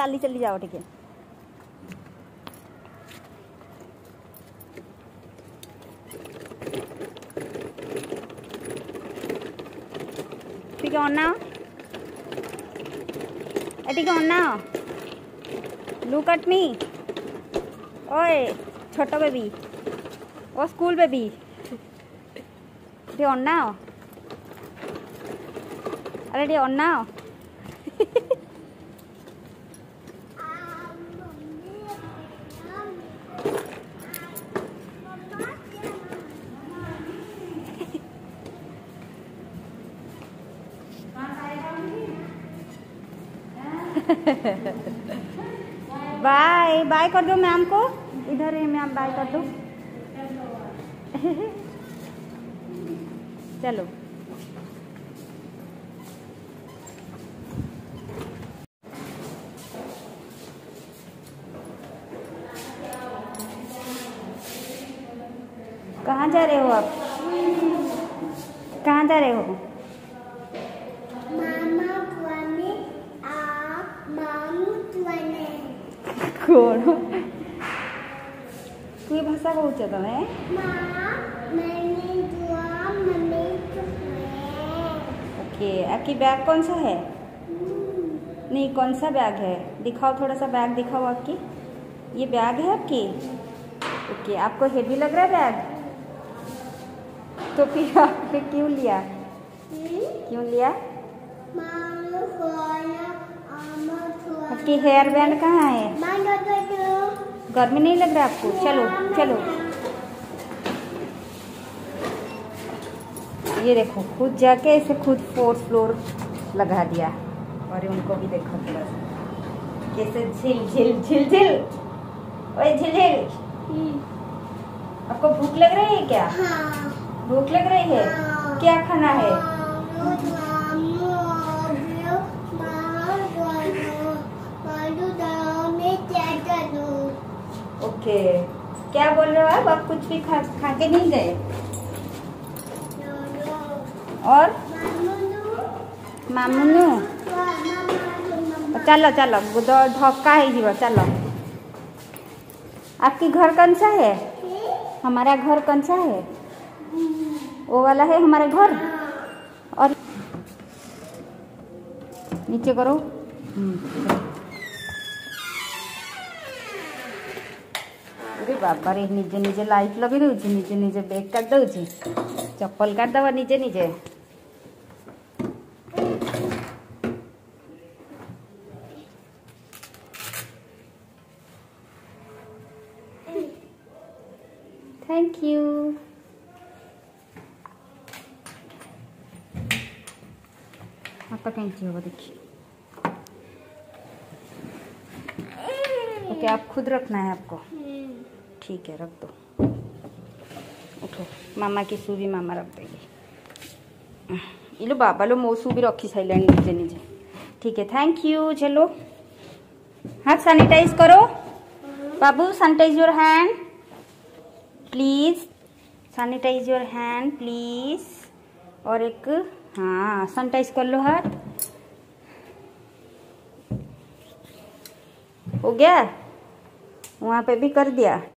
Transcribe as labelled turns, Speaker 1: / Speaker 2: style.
Speaker 1: चाली चली जाओ, ठीक है? ठीक है अनाओ ठीक है अनाओ लुक एट मी ओए, छोटो बेबी ओ स्कूल बेबी ठीक अनाओ अरे ठीक अनाओ बाय बाय कर दो मैम को। इधर है मैम, बाय कर दो। चलो। कहाँ जा रहे हो आप? कहाँ जा रहे हो? कौन कोई भाषा
Speaker 2: का उच्च है?
Speaker 1: ओके, आपकी बैग कौन सा है? नहीं, कौन सा बैग है? दिखाओ थोड़ा सा बैग दिखाओ आपकी। ये बैग है आपकी? ओके, आपको हेवी लग रहा है बैग? तो फिर आपने क्यों लिया? क्यों लिया? आपकी हेयर बैंड कहाँ है? गर्मी नहीं लग रहा आपको? चलो चलो। ये देखो खुद जाके इसे खुद फोर्थ फ्लोर लगा दिया। और उनको भी देखो थोड़ा सा। कैसे झिल झिल झिल झिल। ओए झिल झिल। आपको भूख लग रही है क्या?
Speaker 2: हाँ.
Speaker 1: भूख लग रही है? क्या खाना है। ओके। क्या बोल रहे हो आप? आप कुछ भी खा खा के नहीं गए? और? मामुनु? चलो चलो ढक्का है जीव, चलो। आपकी घर कौन सा है? हमारा घर कौन सा है? वो वाला है हमारे घर? और? नीचे करो। हम्म, अरे बाबा रे निजे निजे लाइट लगे दूचे निजे निजे बैग काट दूसरे चप्पल काट दवा निजे निजे थैंक यू आता कैंची हो देखिए ओके आप खुद रखना है आपको. ठीक है, रख दो। उठो। मामा की सू भी मामा रख देंगे। इलो बाबा लो मो सू भी रखी साइलेंट निजे निजे ठीक है थैंक यू चलो। हाथ सैनिटाइज करो। बाबू sanitise your hand please sanitise your hand please और एक हाँ सैनिटाइज कर लो हाथ। हो गया? वहाँ पे भी कर दिया।